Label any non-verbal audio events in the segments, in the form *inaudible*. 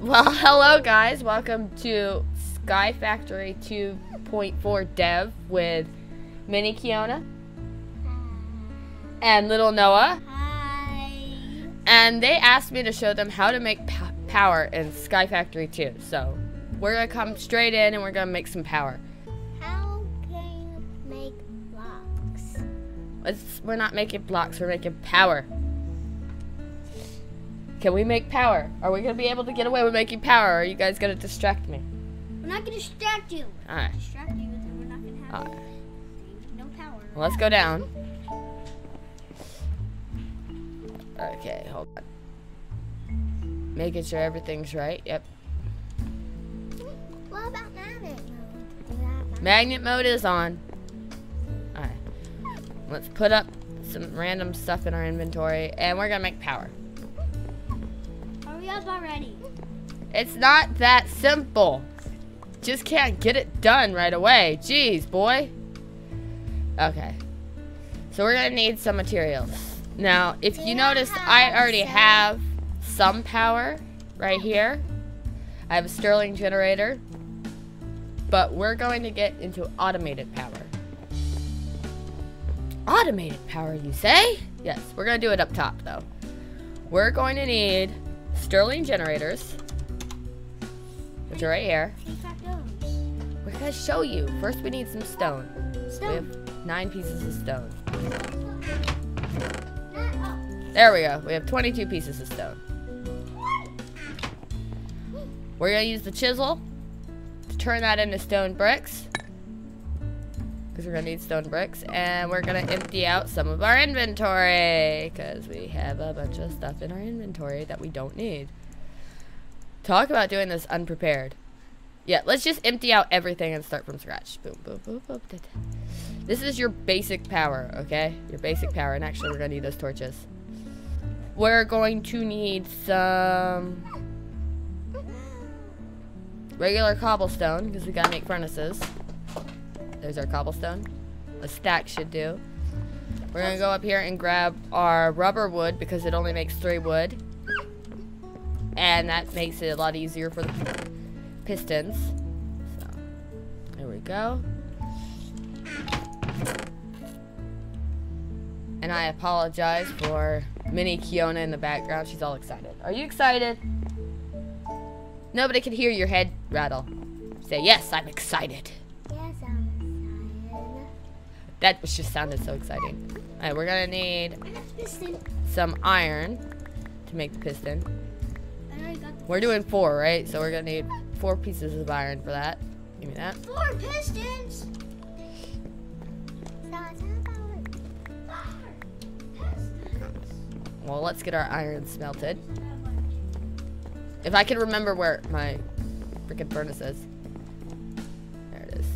Well, *laughs* hello guys. Welcome to Sky Factory 2.4 Dev with Mini Keona and Little Noah. Hi. And they asked me to show them how to make p- power in Sky Factory 2. So we're going to come straight in and we're going to make some power. How can you make blocks? It's, we're not making blocks, we're making power. Can we make power? Are we going to be able to get away with making power? Or are you guys going to distract me? We're not gonna distract you. Alright. Distract you, then we're not gonna have Alright. no power. Well, let's go down. Okay, hold on. Making sure everything's right. Yep. What about magnet mode? Magnet mode is on. Alright. Let's put up some random stuff in our inventory and we're gonna make power. Hurry up already. It's not that simple. Just can't get it done right away. Jeez, boy. Okay. So we're gonna need some materials. Now, if you notice, I already have some power right here. I have a Stirling generator. But we're going to get into automated power. Automated power, you say? Yes, we're gonna do it up top though. We're going to need Stirling generators, which are right here. In fact, those. We're gonna show you. First, we need some stone. We have nine pieces of stone. There we go. We have 22 pieces of stone. We're gonna use the chisel to turn that into stone bricks. Because we're gonna need stone bricks. And we're gonna empty out some of our inventory. Because we have a bunch of stuff in our inventory that we don't need. Talk about doing this unprepared. Yeah, let's just empty out everything and start from scratch. Boom, boom, boom, boom. This is your basic power, okay? Your basic power. And actually, we're gonna need those torches. We're going to need some regular cobblestone because we gotta make furnaces. There's our cobblestone. A stack should do. We're gonna go up here and grab our rubber wood because it only makes three wood. And that makes it a lot easier for the pistons. So, there we go. And I apologize for Mini Keona in the background. She's all excited. Are you excited? Nobody can hear your head rattle. Say, yes, I'm excited. Yes, I'm excited. That just sounded so exciting. All right, we're gonna need some iron to make the piston. I already got the We're doing four, right? So we're gonna need four pieces of iron for that. Give me that. four pistons. Well, let's get our iron smelted. If I can remember where my freaking furnace is. There it is.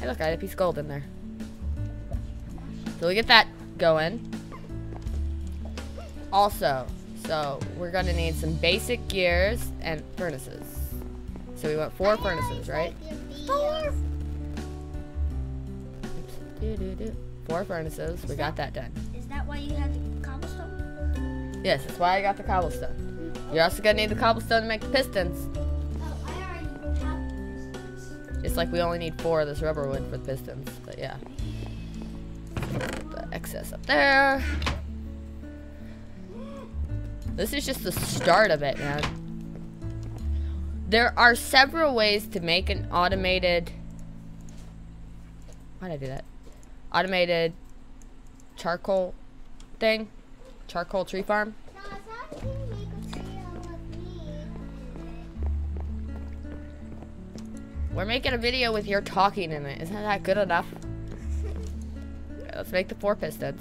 Hey, look, I had a piece of gold in there. So we get that going. Also, so we're gonna need some basic gears and furnaces. So we want four furnaces, right? Four. Oops. Doo-doo-doo. Four furnaces. We got that done. Is that why you had the cobblestone? Yes, that's why I got the cobblestone. You're also gonna need the cobblestone to make the pistons. Oh, I already have the pistons. Just like we only need four of this rubber wood for the pistons, but yeah. Excess up there. This is just the start of it, man. There are several ways to make an automated. Why'd I do that? Automated charcoal thing, charcoal tree farm. We're making a video with your talking in it. Isn't that good enough? Let's make the four pistons.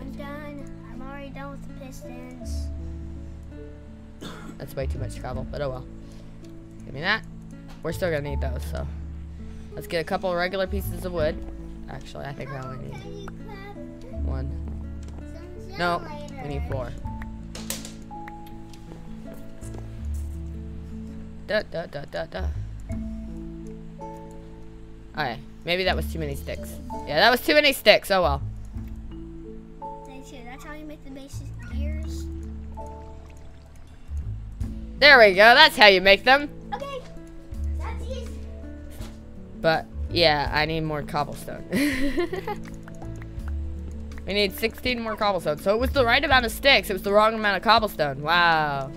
I'm done. I'm already done with the pistons. That's way too much trouble, but oh well. Give me that. We're still gonna need those, so. Let's get a couple regular pieces of wood. Actually, I think I only need one. No, we need four. Da da da da da. Alright, maybe that was too many sticks. Yeah, that was too many sticks. Oh well. That's how you make the basic gears. There we go. That's how you make them. Okay. That's easy. But yeah, I need more cobblestone. *laughs* we need 16 more cobblestone. So it was the right amount of sticks. It was the wrong amount of cobblestone. Wow.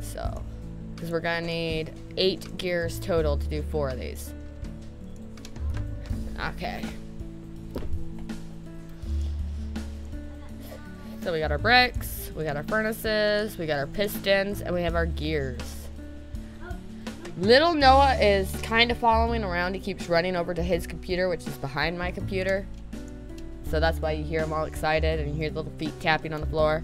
So, because we're gonna need eight gears total to do four of these. Okay. So we got our bricks, we got our furnaces, we got our pistons, and we have our gears. Little Noah is kind of following around. He keeps running over to his computer, which is behind my computer. So that's why you hear him all excited and you hear the little feet tapping on the floor.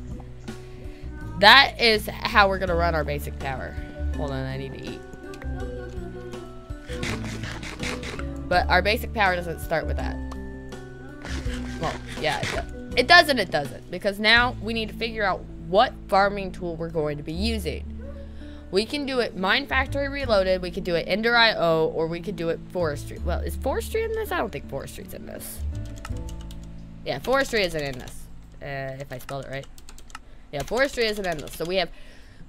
That is how we're going to run our basic tower. Hold on, I need to eat. But our basic power doesn't start with that. Well, yeah, it does. It does and it doesn't. Because now we need to figure out what farming tool we're going to be using. We can do it MineFactory Reloaded, we could do it Ender IO, or we could do it Forestry. Well, is Forestry in this? I don't think Forestry's in this. Yeah, Forestry isn't in this. Uh, if I spelled it right. Yeah, Forestry isn't in this. So we have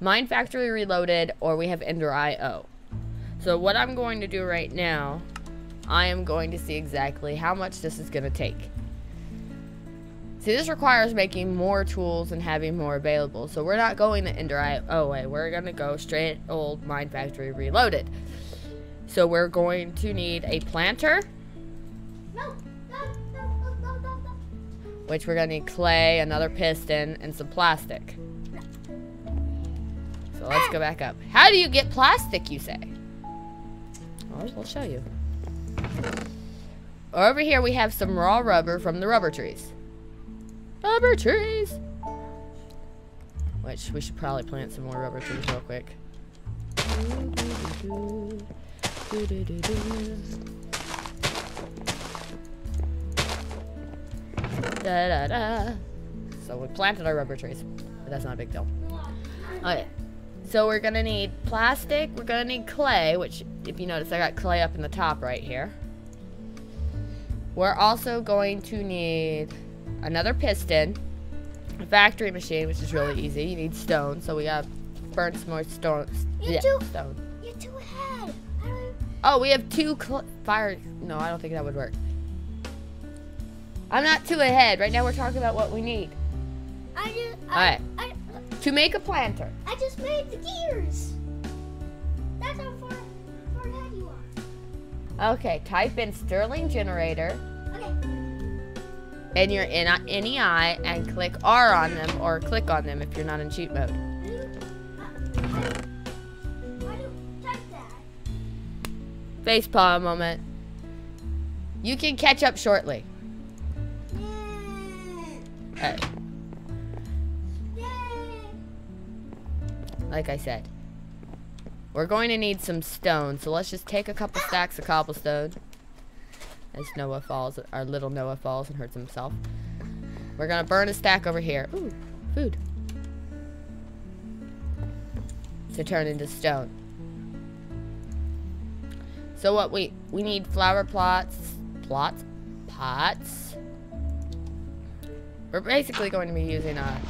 MineFactory Reloaded, or we have Ender IO. So what I'm going to do right now, I am going to see exactly how much this is going to take. See, this requires making more tools and having more available. So we're not going the Ender Oh way. We're going to go straight old MineFactory Reloaded. So we're going to need a planter, no, no, no. which we're going to need clay, another piston, and some plastic. So let's go back up. How do you get plastic, you say? Well, we'll show you. Over here we have some raw rubber from the rubber trees. Rubber trees! Which we should probably plant some more rubber trees real quick. Da da da. So we planted our rubber trees. But that's not a big deal. Okay. So we're gonna need plastic, we're gonna need clay, which if you notice I got clay up in the top right here. We're also going to need another piston, a factory machine, which is really easy. You need stone, so we gotta burn some more stone. You Yeah, do- stone. You're too ahead. Oh, we have two cl- fire. No, I don't think that would work. I'm not too ahead. Right now we're talking about what we need. I just. Alright. I, To make a planter. I, I just made the gears. Okay, type in Stirling generator Okay. And you're in NEI and click R on them or click on them if you're not in cheat mode. Why do you, why do you type that? Facepalm moment. You can catch up shortly. Yeah. Uh, Yay. like I said. We're going to need some stone, so let's just take a couple stacks of cobblestone. As Noah falls, our little Noah falls and hurts himself. We're gonna burn a stack over here. Ooh, food. To turn into stone. So what we we need flower plots, plots, pots. We're basically going to be using a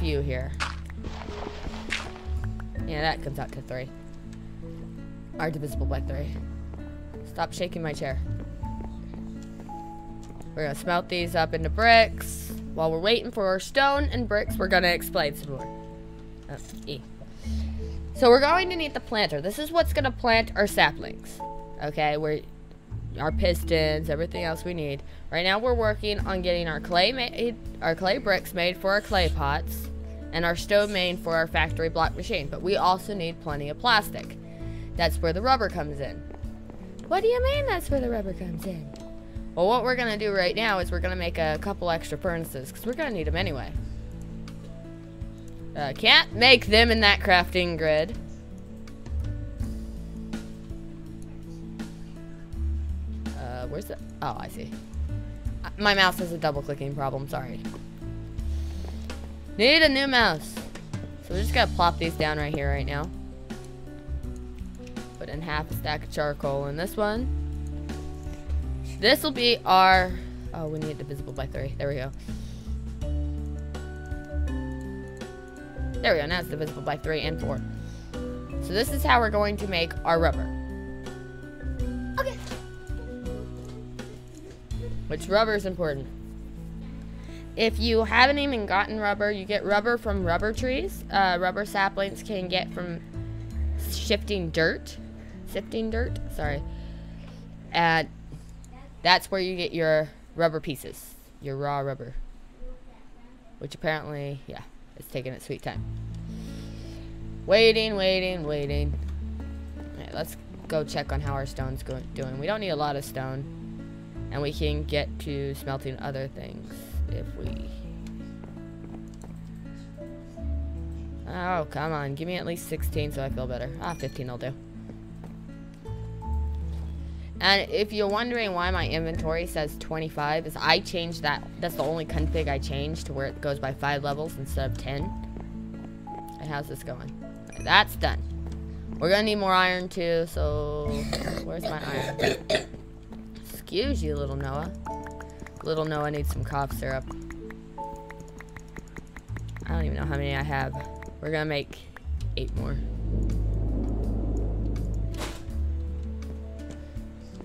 few here. Yeah, that comes out to three. Are divisible by three. Stop shaking my chair. We're gonna smelt these up into bricks. While we're waiting for our stone and bricks, we're gonna explain some more. Oh, E. So we're going to need the planter. This is what's gonna plant our saplings. Okay, we're our pistons, everything else we need. Right now we're working on getting our clay made, our clay bricks made for our clay pots, and our stone made for our factory block machine. But we also need plenty of plastic. That's where the rubber comes in. What do you mean that's where the rubber comes in? Well, what we're gonna do right now is we're gonna make a couple extra furnaces because we're gonna need them anyway. Uh, can't make them in that crafting grid. Uh, where's the? Oh, I see. Uh, My mouse has a double clicking problem. Sorry. Need a new mouse. So we're just gonna plop these down right here, right now. Put in half a stack of charcoal in this one. This will be our. Oh, we need divisible by three. There we go. There we go, now it's divisible by 3 and 4. So this is how we're going to make our rubber. Okay. Which rubber is important. If you haven't even gotten rubber, you get rubber from rubber trees. Uh, rubber saplings can get from shifting dirt. Sifting dirt? Sorry. And that's where you get your rubber pieces. Your raw rubber. Which apparently, yeah, it's taking its sweet time. Waiting, waiting, waiting. Alright, let's go check on how our stone's go doing. We don't need a lot of stone. And we can get to smelting other things if we... Oh, come on. Give me at least 16 so I feel better. Ah, 15 will do. And if you're wondering why my inventory says 25, is I changed that. That's the only config I changed to where it goes by 5 levels instead of 10. And how's this going? That's done. We're gonna need more iron too, so... Where's my iron? *coughs* Excuse you, little Noah. Little Noah needs some cough syrup. I don't even know how many I have. We're gonna make eight more.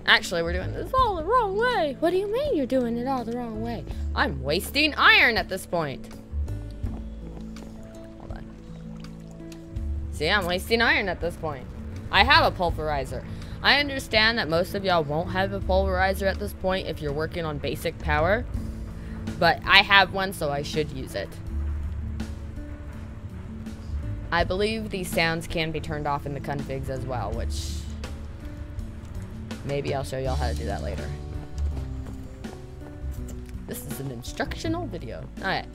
Actually, we're doing this all the wrong way. What do you mean you're doing it all the wrong way? I'm wasting iron at this point. Hold on. See, I'm wasting iron at this point. I have a pulverizer. I understand that most of y'all won't have a pulverizer at this point if you're working on basic power. But I have one, so I should use it. I believe these sounds can be turned off in the configs as well, which maybe I'll show y'all how to do that later. This is an instructional video. Alright.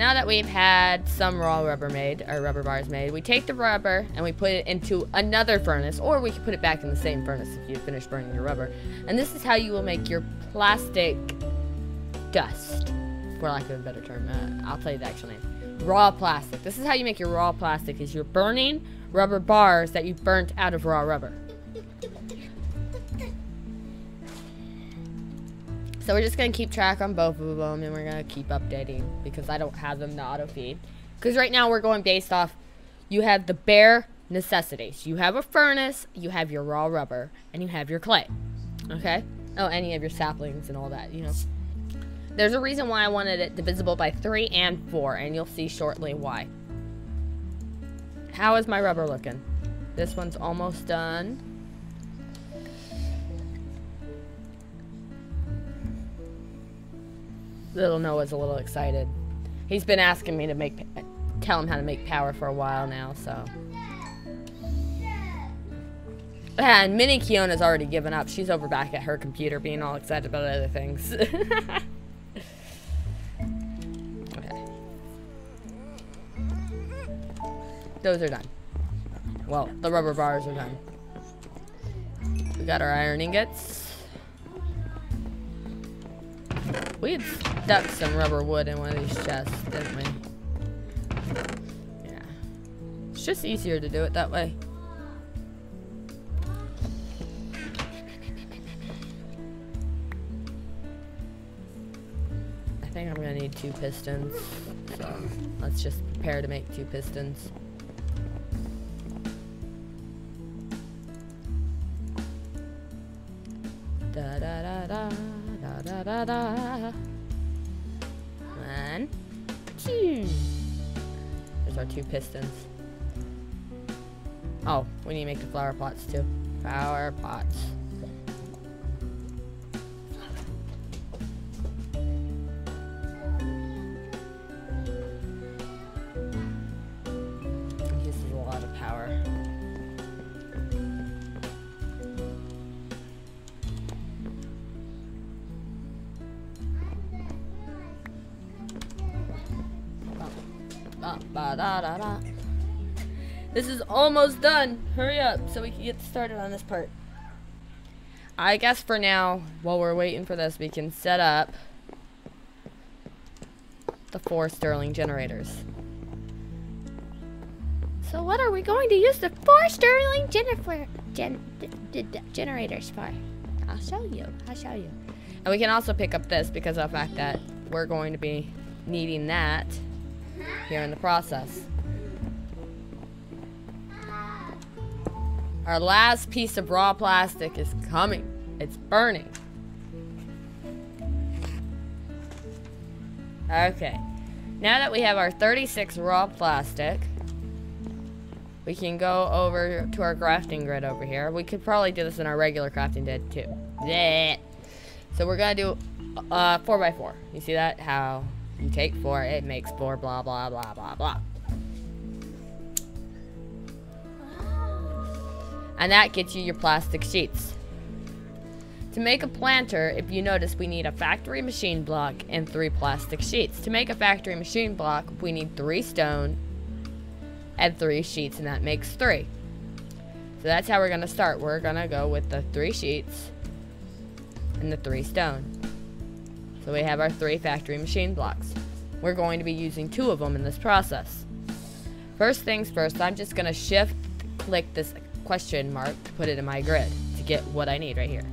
Now that we've had some raw rubber made, or rubber bars made, we take the rubber and we put it into another furnace, or we can put it back in the same furnace if you finish burning your rubber. And this is how you will make your plastic dust, for lack of a better term. Uh, I'll tell you the actual name raw plastic. This is how you make your raw plastic is you're burning rubber bars that you burnt out of raw rubber. So we're just going to keep track on both of them and we're going to keep updating because I don't have them to auto feed. Because right now we're going based off you have the bare necessities. You have a furnace, you have your raw rubber, and you have your clay. Okay? Oh, you have your saplings and all that, you know. There's a reason why I wanted it divisible by 3 and 4, and you'll see shortly why. How is my rubber looking? This one's almost done. Little Noah's a little excited. He's been asking me to make, tell him how to make power for a while now, so. And Mini Keona's already given up. She's over back at her computer being all excited about other things. *laughs* okay. Those are done. Well, the rubber bars are done. We got our iron ingots. We had stuck some rubber wood in one of these chests, didn't we? Yeah. It's just easier to do it that way. I think I'm gonna need two pistons. So let's just prepare to make two pistons. Da da da da da da pistons. Oh, we need to make the flower pots too. Flower pots. Da, da, da. This is almost done. Hurry up so we can get started on this part. I guess for now, while we're waiting for this, we can set up the four Stirling generators. So what are we going to use the four Stirling Jennifer gen, generators for? I'll show you. I'll show you. And we can also pick up this because of the fact that we're going to be needing that here in the process. Our last piece of raw plastic is coming. It's burning. Okay. Now that we have our 36 raw plastic, we can go over to our crafting grid over here. We could probably do this in our regular crafting grid too. Yeah. So we're gonna do uh, 4x4. You see that? How you take 4, it makes 4, blah, blah, blah, blah, blah. And that gets you your plastic sheets. To make a planter, if you notice, we need a factory machine block and three plastic sheets. To make a factory machine block, we need three stone and three sheets, and that makes three. So that's how we're going to start. We're going to go with the three sheets and the three stone. So we have our three factory machine blocks. We're going to be using two of them in this process. First things first, I'm just going to shift click this question mark to put it in my grid to get what I need right here.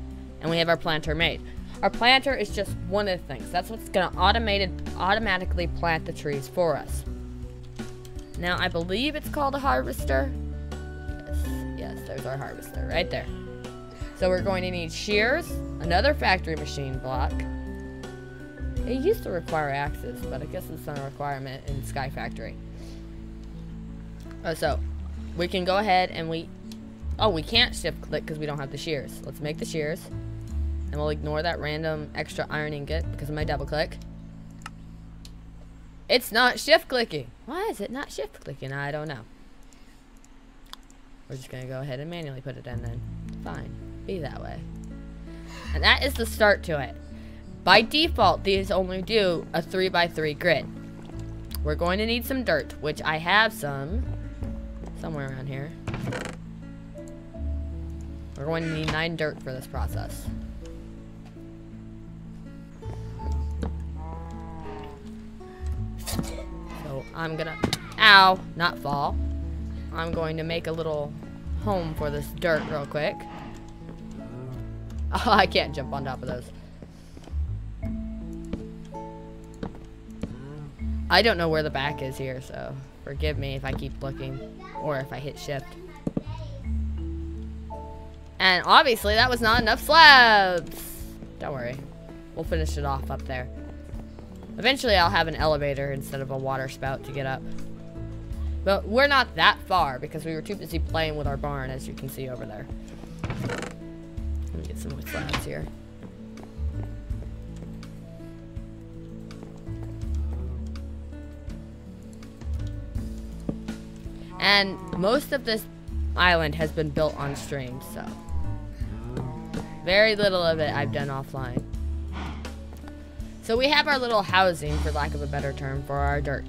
And we have our planter made. Our planter is just one of the things. That's what's going to automated automatically plant the trees for us. Now, I believe it's called a harvester. Yes, yes, there's our harvester right there. So we're going to need shears, another factory machine block. It used to require axes, but I guess it's not a requirement in Sky Factory. Oh, so we can go ahead and we Oh, we can't shift click because we don't have the shears. Let's make the shears. And we'll ignore that random extra iron ingot because of my double click. It's not shift clicking. Why is it not shift clicking? I don't know. We're just going to go ahead and manually put it in then. Fine. Be that way. And that is the start to it. By default, these only do a 3x3 grid. We're going to need some dirt, which I have some somewhere around here. We're going to need nine dirt for this process. So I'm gonna, ow, not fall. I'm going to make a little home for this dirt real quick. Oh, *laughs* I can't jump on top of those. I don't know where the back is here, so forgive me if I keep looking or if I hit shift. And obviously that was not enough slabs. Don't worry. We'll finish it off up there. Eventually I'll have an elevator instead of a water spout to get up. But we're not that far because we were too busy playing with our barn as you can see over there. Let me get some more slabs here. And most of this island has been built on streams, so very little of it I've done offline. So we have our little housing, for lack of a better term, for our dirt.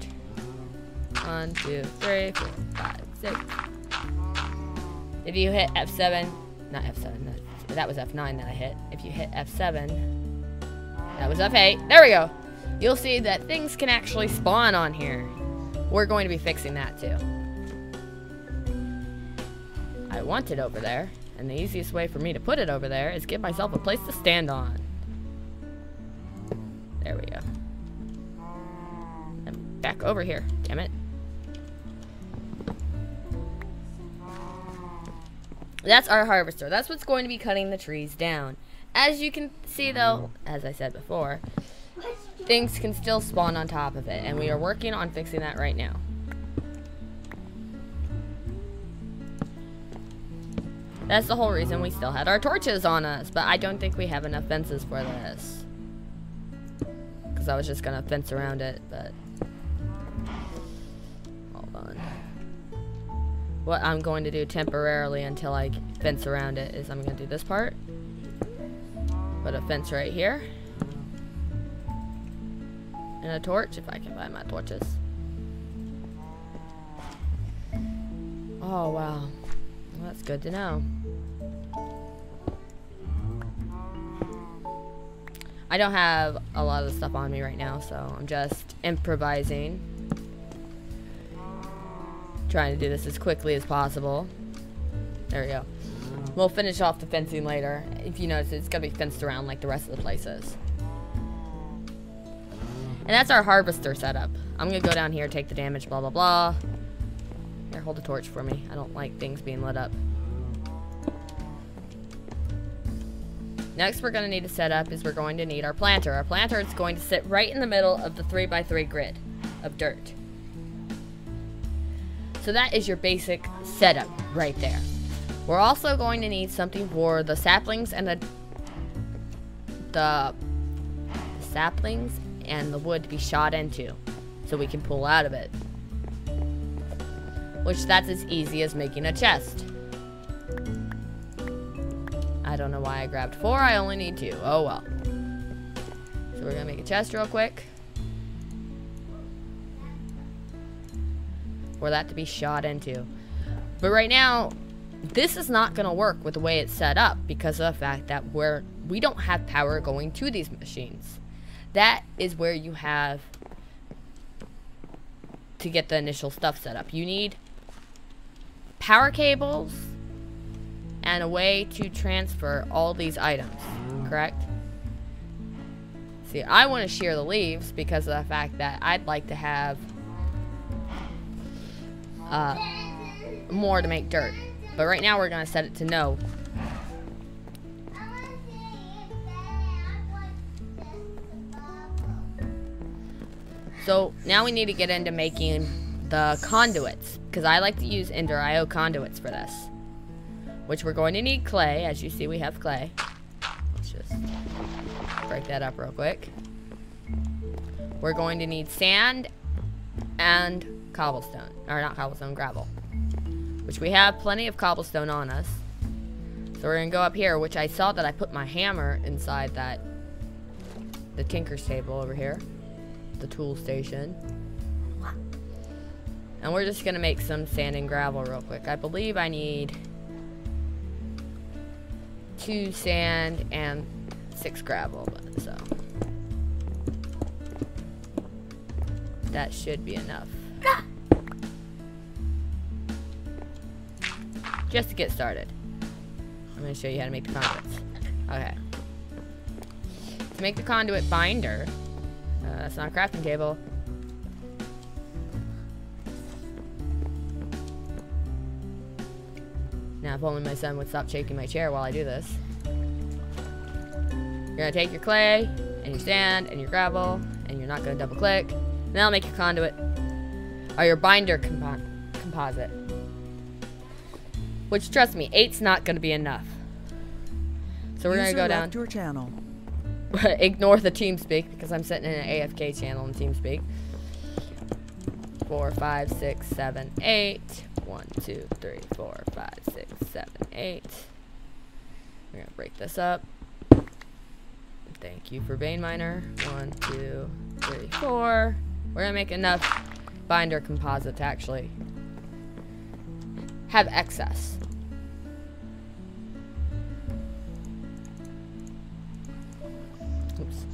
One, two, three, four, five, six. If you hit F7, not F7, that was F9 that I hit. If you hit F7, that was F8. There we go. You'll see that things can actually spawn on here. We're going to be fixing that too. I want it over there. And the easiest way for me to put it over there is give myself a place to stand on. There we go. And back over here, damn it. That's our harvester. That's what's going to be cutting the trees down. As you can see though, as I said before, things can still spawn on top of it. And we are working on fixing that right now. That's the whole reason we still had our torches on us. But I don't think we have enough fences for this. Because I was just going to fence around it, but... Hold on. What I'm going to do temporarily until I fence around it is I'm going to do this part. Put a fence right here. And a torch, if I can find my torches. Oh, wow. Well, that's good to know. I don't have a lot of stuff on me right now, so I'm just improvising. Trying to do this as quickly as possible. There we go. We'll finish off the fencing later. If you notice, it's going to be fenced around like the rest of the places. And that's our harvester setup. I'm going to go down here, take the damage, blah, blah, blah. Here, hold the torch for me. I don't like things being lit up. Next we're going to need to set up is we're going to need our planter. Our planter is going to sit right in the middle of the 3x3 grid of dirt. So that is your basic setup right there. We're also going to need something for the saplings and the, the, the saplings and the wood to be shot into so we can pull out of it. Which that's as easy as making a chest. I don't know why I grabbed four, I only need two. Oh well. So we're gonna make a chest real quick. For that to be shot into. But right now, this is not gonna work with the way it's set up because of the fact that we're we don't have power going to these machines. That is where you have to get the initial stuff set up. You need power cables and a way to transfer all these items, correct? See, I want to shear the leaves because of the fact that I'd like to have uh, more to make dirt. But right now we're going to set it to no. So now we need to get into making the conduits because I like to use Ender IO conduits for this. Which we're going to need clay. As you see, we have clay. Let's just break that up real quick. We're going to need sand and cobblestone. Or not cobblestone, gravel. Which we have plenty of cobblestone on us. So we're going to go up here, which I saw that I put my hammer inside that, the tinker's table over here the tool station. And we're just gonna make some sand and gravel real quick. I believe I need two sand and six gravel, so that should be enough. Just to get started. I'm gonna show you how to make the conduits. Okay. To make the conduit binder, uh, that's not a crafting table. If only my son would stop shaking my chair while I do this. You're gonna take your clay, and your sand, and your gravel, and you're not gonna double click. Then I'll make your conduit, or your binder compo composite. Which, trust me, eight's not gonna be enough. So we're User gonna go down. your channel. *laughs* ignore the TeamSpeak because I'm sitting in an AFK channel in TeamSpeak. Four, five, six, seven, eight. One, two, three, four, five, six, seven, eight. We're gonna break this up. Thank you for Bane Miner. One, two, three, four. We're gonna make enough binder composite to actually have excess. Oops.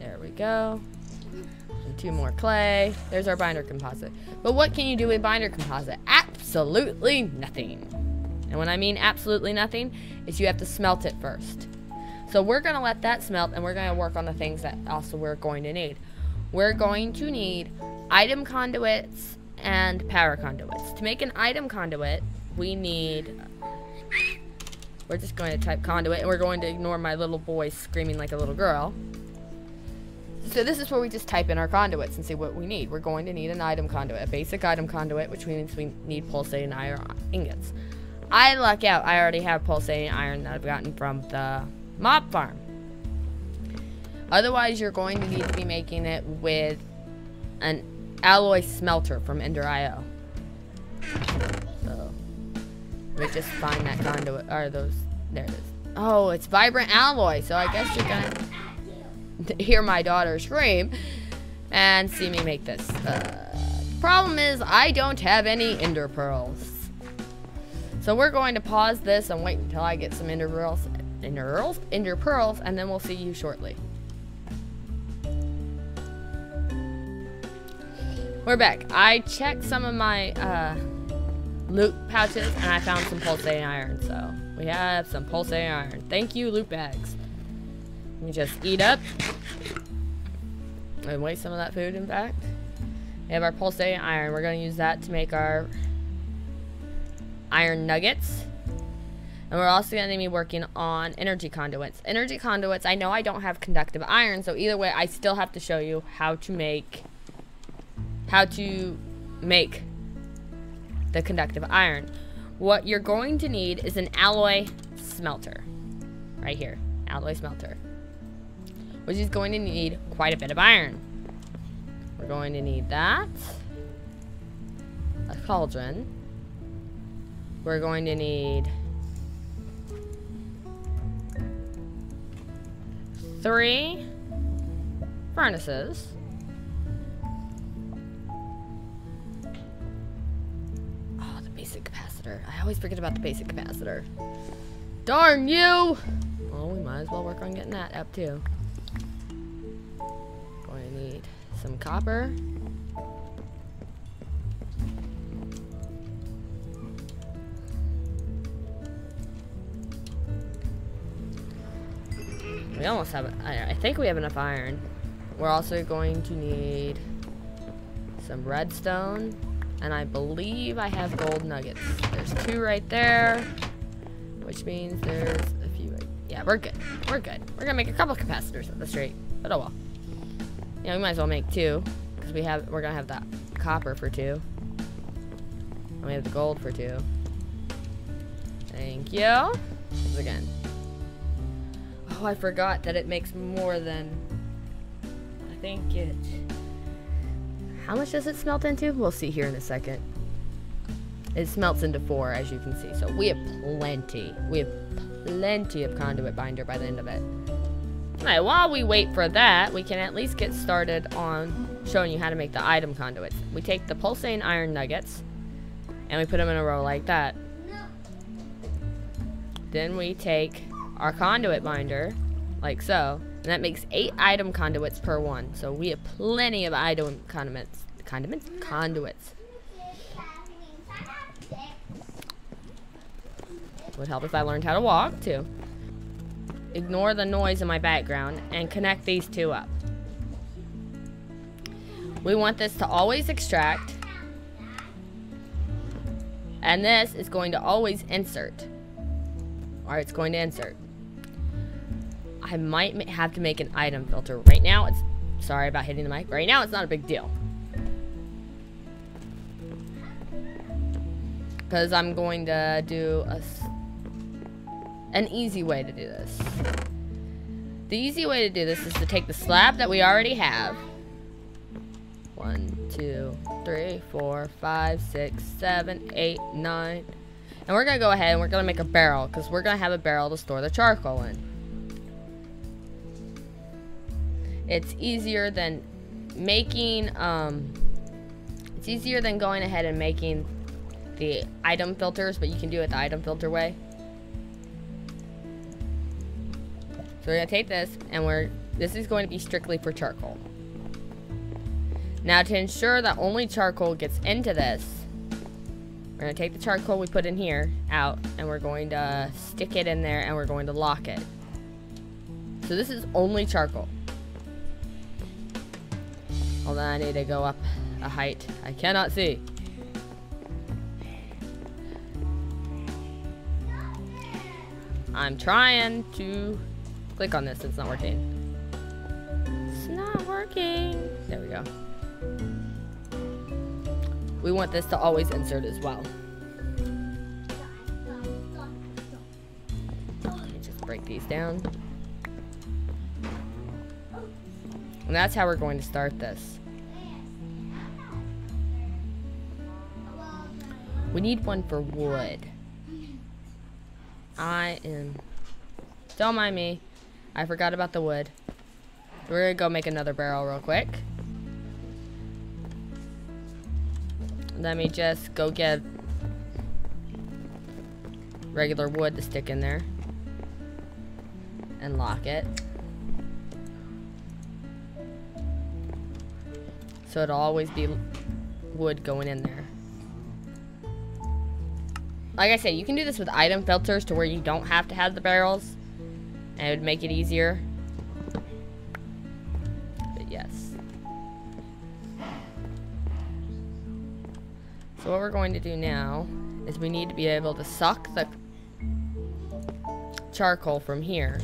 There we go. Two more clay. There's our binder composite. But what can you do with binder composite? Absolutely nothing. And when I mean absolutely nothing, is you have to smelt it first. So we're going to let that smelt and we're going to work on the things that also we're going to need. We're going to need item conduits and power conduits. To make an item conduit, we need we're just going to type conduit and we're going to ignore my little boy screaming like a little girl. So this is where we just type in our conduits and see what we need. We're going to need an item conduit, a basic item conduit, which means we need pulsating iron ingots. I luck out. I already have pulsating iron that I've gotten from the mob farm. Otherwise, you're going to need to be making it with an alloy smelter from Ender IO. So, me just find that conduit, or those, there it is. Oh, it's vibrant alloy, so I guess you're gonna *laughs* hear my daughter scream and see me make this. Uh, problem is, I don't have any ender pearls. So we're going to pause this and wait until I get some ender pearls, ender pearls, ender pearls, and then we'll see you shortly. We're back. I checked some of my uh, loot pouches and I found some pulsating iron. So we have some pulsating iron. Thank you, loot bags. Me just eat up and waste some of that food. In fact, we have our pulsating iron. We're gonna use that to make our iron nuggets. And we're also going to be working on energy conduits. Energy conduits, I know I don't have conductive iron, so either way, I still have to show you how to make, how to make the conductive iron. What you're going to need is an alloy smelter. Right here, alloy smelter. Which is going to need quite a bit of iron. We're going to need that. A cauldron. We're going to need three furnaces. Oh, the basic capacitor. I always forget about the basic capacitor. Darn you! Well, we might as well work on getting that up too. Some copper. We almost have, I, think we have enough iron. We're also going to need some redstone. And I believe I have gold nuggets. There's two right there. Which means there's a few yeah, we're good. We're good. We're gonna make a couple capacitors at this rate. But oh well. Yeah, we might as well make two. Because we have, we're gonna have that copper for two. And we have the gold for two. Thank you. Again. Oh, I forgot that it makes more than. I think it. How much does it smelt into? We'll see here in a second. It smelts into four, as you can see. So we have plenty. We have plenty of conduit binder by the end of it. Alright, while we wait for that, we can at least get started on showing you how to make the item conduits. We take the pulsating iron nuggets, and we put them in a row like that. Then we take our conduit binder, like so. And that makes eight item conduits per one. So we have plenty of item condiments, condiments, conduits. Would help if I learned how to walk too. Ignore the noise in my background and connect these two up. We want this to always extract. And this is going to always insert. Or it's going to insert. I might have to make an item filter. Right now, it's... Sorry about hitting the mic. Right now, it's not a big deal. Because I'm going to do a, an easy way to do this. The easy way to do this is to take the slab that we already have. One, two, three, four, five, six, seven, eight, nine. And we're going to go ahead and we're going to make a barrel. Because we're going to have a barrel to store the charcoal in. It's easier than making, um, it's easier than going ahead and making the item filters, but you can do it the item filter way. We're gonna take this and we're, this is going to be strictly for charcoal. Now to ensure that only charcoal gets into this, we're gonna take the charcoal we put in here out and we're going to stick it in there and we're going to lock it. So this is only charcoal. Hold on, I need to go up a height. I cannot see. I'm trying to click on this. It's not working. It's not working. There we go. We want this to always insert as well. Just break these down. And that's how we're going to start this. We need one for wood. I am... Don't mind me. I forgot about the wood. We're gonna go make another barrel real quick. Let me just go get regular wood to stick in there. And lock it. So it'll always be wood going in there. Like I said, you can do this with item filters to where you don't have to have the barrels. And it would make it easier. But yes. So what we're going to do now is we need to be able to suck the charcoal from here.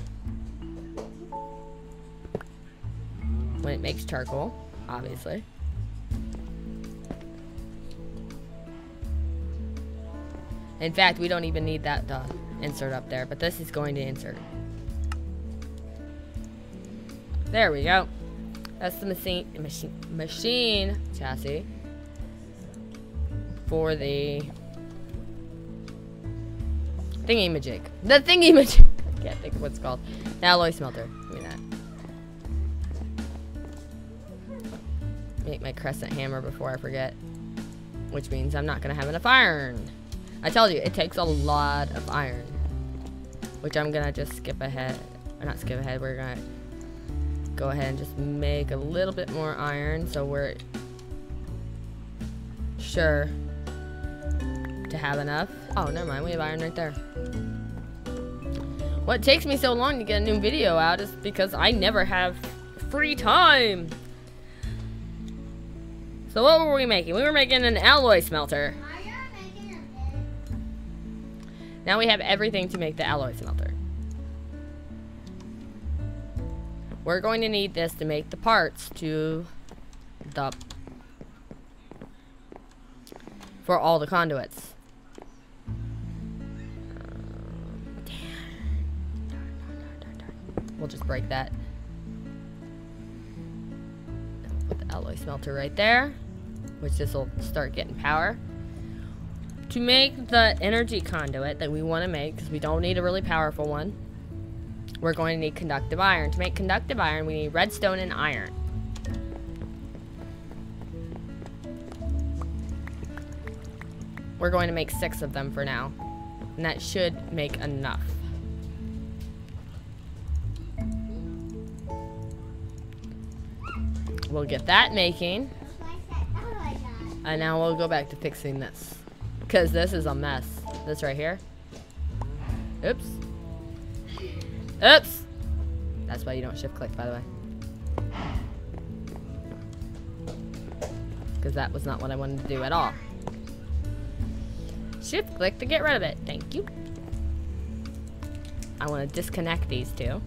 When it makes charcoal, obviously. In fact, we don't even need that to insert up there, but this is going to insert. There we go. That's the machine machine machine chassis for the thingy majig. The thingy majig. *laughs* I can't think of what it's called. The alloy smelter. Give me that. Make my crescent hammer before I forget. Which means I'm not gonna have enough iron. I told you, it takes a lot of iron. Which I'm gonna just skip ahead. Or not skip ahead, we're gonna go ahead and just make a little bit more iron so we're sure to have enough. Oh, never mind, we have iron right there. What takes me so long to get a new video out is because I never have free time. So what were we making? We were making an alloy smelter. Now we have everything to make the alloy smelter. We're going to need this to make the parts to the for all the conduits. Um, we'll just break that. Put the alloy smelter right there, which this will start getting power. To make the energy conduit that we want to make, because we don't need a really powerful one, we're going to need conductive iron. To make conductive iron, we need redstone and iron. We're going to make six of them for now. And that should make enough. We'll get that making. And now we'll go back to fixing this. Because this is a mess. This right here. Oops. Oops! That's why you don't shift click, by the way. Because that was not what I wanted to do at all. Shift click to get rid of it. Thank you. I want to disconnect these two.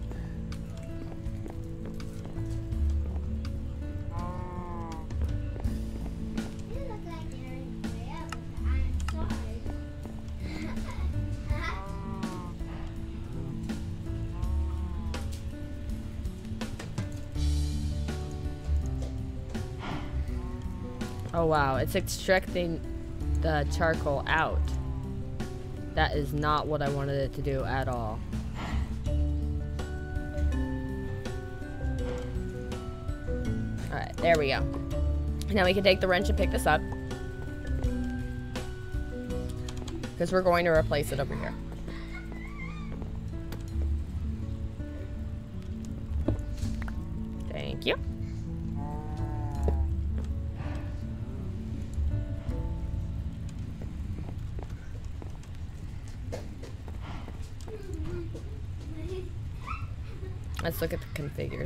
Oh wow, it's extracting the charcoal out. That is not what I wanted it to do at all. Alright, there we go. Now we can take the wrench and pick this up. Because we're going to replace it over here.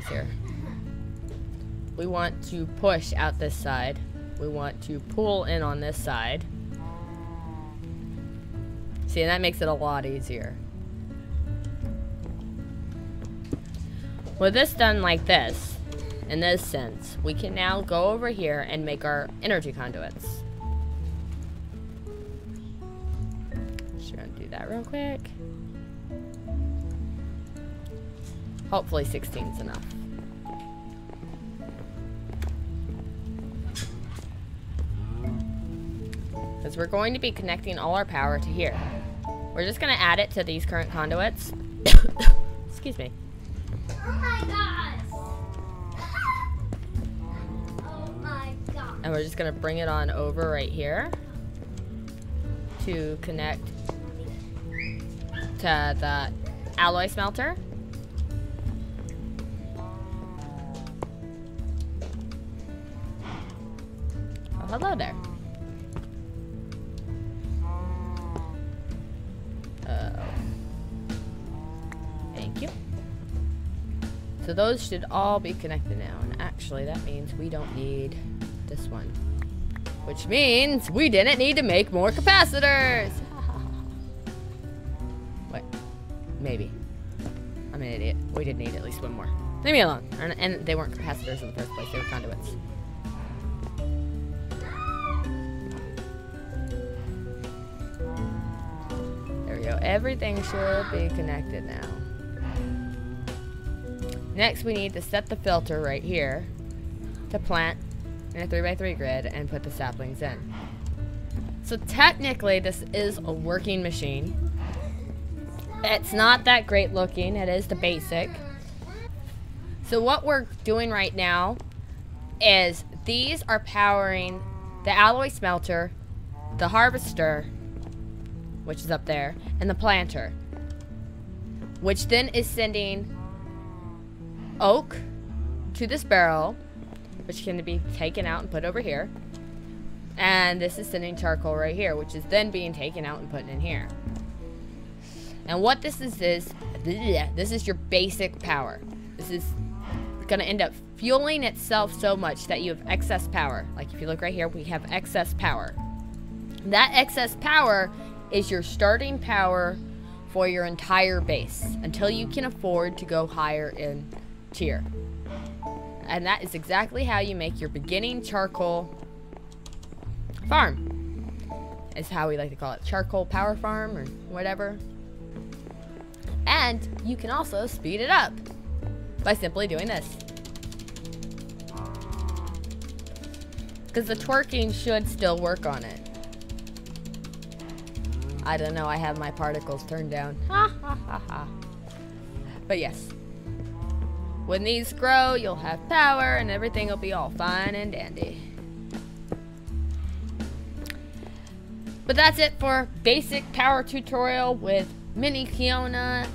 Configures here. We want to push out this side. We want to pull in on this side. See, and that makes it a lot easier. With this done like this, in this sense, we can now go over here and make our energy conduits. Just gonna do that real quick. Hopefully 16 is enough. Because we're going to be connecting all our power to here. We're just going to add it to these current conduits. *coughs* Excuse me. Oh my gosh. oh my god. And we're just going to bring it on over right here to connect to the alloy smelter. Hello there. Uh, thank you. So those should all be connected now. And actually, that means we don't need this one. Which means we didn't need to make more capacitors. *laughs* Wait, maybe. I'm an idiot. We did need at least one more. Leave me alone. And, and they weren't capacitors in the first place. They were conduits. Go. Everything should be connected now. Next, we need to set the filter right here to plant in a 3x3 grid and put the saplings in. So technically, this is a working machine. It's not that great looking. It is the basic. So what we're doing right now is these are powering the alloy smelter, the harvester, which is up there, and the planter, which then is sending oak to this barrel, which can be taken out and put over here. And this is sending charcoal right here, which is then being taken out and put in here. And what this is is, this is your basic power. This is going to end up fueling itself so much that you have excess power. Like if you look right here, we have excess power. That excess power is your starting power for your entire base until you can afford to go higher in tier. And that is exactly how you make your beginning charcoal farm. Is how we like to call it. Charcoal power farm or whatever. And you can also speed it up by simply doing this. Because the twerking should still work on it. I don't know, I have my particles turned down. *laughs* Ha ha ha ha. But yes. When these grow, you'll have power and everything will be all fine and dandy. But that's it for basic power tutorial with Mini Keona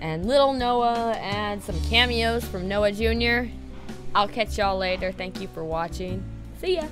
and Little Noah and some cameos from Noah Jr. I'll catch y'all later. Thank you for watching. See ya.